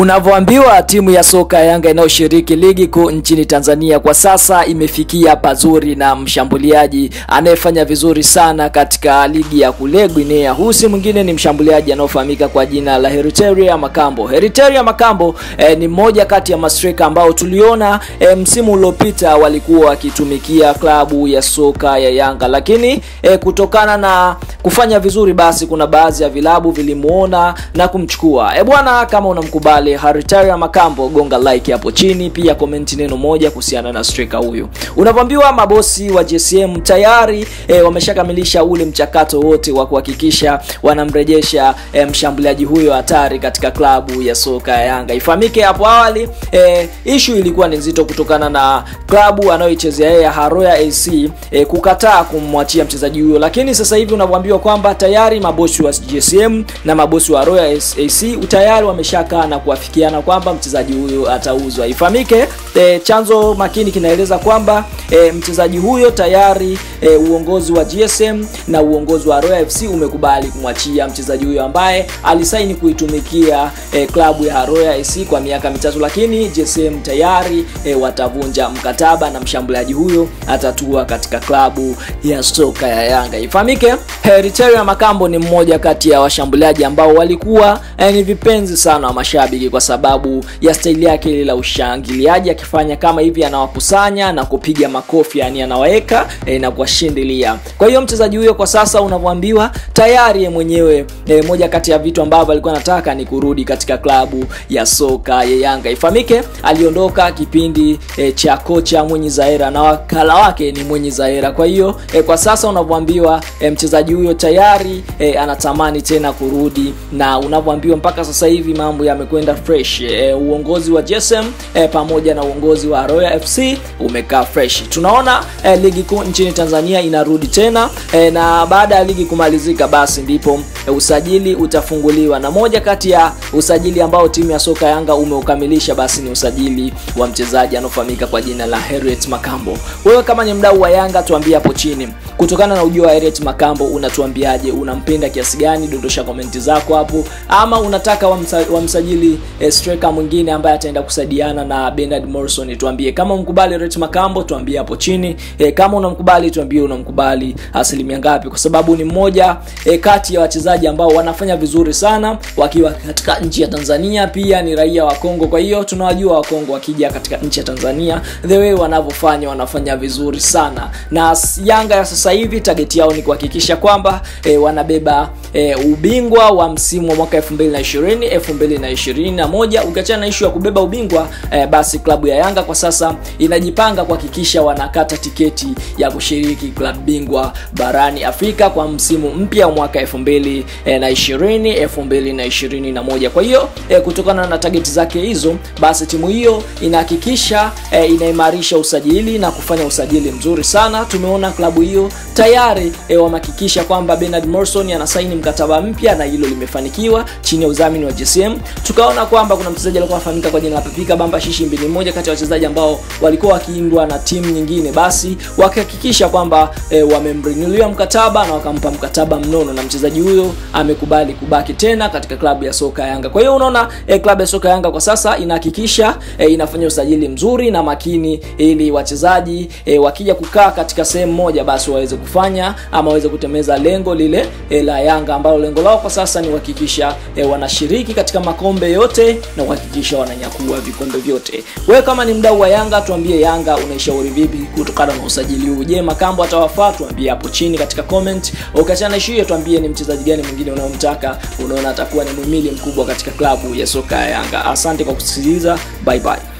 Unavyoambiwa timu ya soka ya Yanga inayoshiriki ligi kuu nchini Tanzania kwa sasa imefikia pazuri na mshambuliaji anayefanya vizuri sana katika ligi ya kule Guinea. Huu si mwingine ni mshambuliaji anayofahamika kwa jina la Heriteria Makambo. Heriteria Makambo eh, ni mmoja kati ya mastreka ambao tuliona eh, msimu uliopita walikuwa wakitumikia klabu ya soka ya Yanga, lakini eh, kutokana na kufanya vizuri, basi kuna baadhi ya vilabu vilimuona na kumchukua. Eh bwana, kama unamkubali Haritaria Makambo, gonga like hapo chini, pia komenti neno moja kuhusiana na striker huyu. Unavyoambiwa mabosi wa JCM tayari e, wameshakamilisha ule mchakato wote wa kuhakikisha wanamrejesha e, mshambuliaji huyo hatari katika klabu ya soka ya Yanga. Ifahamike hapo awali e, issue ilikuwa ni nzito kutokana na klabu anayoichezea yeye Haroya AC e, kukataa kumwachia mchezaji huyo, lakini sasa hivi unavyoambiwa kwamba tayari mabosi wa GSM na mabosi wa Royal AC tayari wameshakaa na kuafikiana kwamba mchezaji huyu atauzwa. Ifahamike e, chanzo makini kinaeleza kwamba e, mchezaji huyo tayari e, uongozi wa GSM na uongozi wa Royal FC umekubali kumwachia mchezaji huyo ambaye alisaini kuitumikia e, klabu ya Royal FC kwa miaka mitatu, lakini GSM tayari e, watavunja mkataba na mshambuliaji huyo atatua katika klabu ya soka ya Yanga. Ifahamike Heriteria Makambo ni mmoja kati ya washambuliaji ambao walikuwa e, ni vipenzi sana wa mashabiki kwa sababu ya staili yake ile la ushangiliaji, akifanya kama hivi anawakusanya na kupiga makofi, yani anawaweka e, na kuwashindilia. Kwa hiyo mchezaji huyo kwa sasa unavyoambiwa tayari ye mwenyewe e, moja kati ya vitu ambavyo alikuwa anataka ni kurudi katika klabu ya soka ya Yanga. Ifahamike aliondoka kipindi e, cha kocha Mwenye Zaera na wakala wake ni Mwenye Zaera. Kwa hiyo e, kwa sasa unavyoambiwa e, mchezaji huyo tayari e, anatamani tena kurudi, na unavyoambiwa mpaka sasa hivi mambo yamekwenda fresh. E, uongozi wa JSM e, pamoja na uongozi wa Royal FC umekaa fresh. Tunaona eh, ligi kuu nchini Tanzania inarudi tena eh, na baada ya ligi kumalizika, basi ndipo eh, usajili utafunguliwa, na moja kati ya usajili ambao timu ya soka Yanga umeukamilisha basi ni usajili wa mchezaji anaofahamika kwa jina la Harriet Makambo. Wewe kama ni mdau wa Yanga, tuambie hapo chini kutokana na ujio wa Harriet Makambo unatuambiaje? Unampenda kiasi gani? Dondosha komenti zako hapo, ama unataka wamsa, wamsajili eh, striker mwingine ambaye ataenda kusaidiana na Bernard Morrison. Tuambie kama umkubali Harriet Makambo, tuambie hapo chini eh, kama unamkubali tuambie unamkubali asilimia ngapi, kwa sababu ni mmoja eh, kati ya wachezaji ambao wanafanya vizuri sana wakiwa katika nchi ya Tanzania, pia ni raia wa Kongo. Kwa hiyo tunawajua wa Kongo wakija katika nchi ya Tanzania, the way wanavyofanya wanafanya vizuri sana, na Yanga ya sasa hivi target yao ni kuhakikisha kwamba e, wanabeba e, ubingwa wa msimu wa mwaka 2020 2021. Ukiachana na ishu ya kubeba ubingwa e, basi klabu ya Yanga kwa sasa inajipanga kuhakikisha wanakata tiketi ya kushiriki klabu bingwa barani Afrika kwa msimu mpya wa mwaka 2020 2021. Kwa hiyo e, kutokana na target zake hizo, basi timu hiyo inahakikisha e, inaimarisha usajili na kufanya usajili mzuri sana. Tumeona klabu hiyo tayari e, wamehakikisha kwamba Bernard Morrison anasaini mkataba mpya na hilo limefanikiwa chini ya udhamini wa GSM. Tukaona kwamba kuna mchezaji alikuwa anafahamika kwa jina la Pepika Bamba Shishimbi, ni mmoja kati ya wachezaji ambao walikuwa wakiindwa na timu nyingine, basi wakihakikisha kwamba e, wamemrenulia mkataba na wakampa mkataba mnono, na mchezaji huyo amekubali kubaki tena katika klabu ya soka Yanga. Kwa hiyo unaona e, klabu ya soka Yanga kwa sasa inahakikisha e, inafanya usajili mzuri na makini, ili wachezaji e, wakija kukaa katika sehemu moja, basi waweze kufanya ama waweze kutemeza lengo lile e, la Yanga ambalo lengo lao kwa sasa ni kuhakikisha e, wanashiriki katika makombe yote na kuhakikisha wananyakua vikombe vyote. Wewe kama ni mdau wa Yanga, tuambie Yanga unaishauri vipi kutokana na usajili huu? Je, Makambo atawafaa? Tuambie hapo chini katika comment. Ukiachana issue hiyo, tuambie ni mchezaji gani mwingine unaomtaka, unaona atakuwa ni muhimili mkubwa katika klabu ya soka ya Yanga. Asante kwa kusikiliza, bye bye.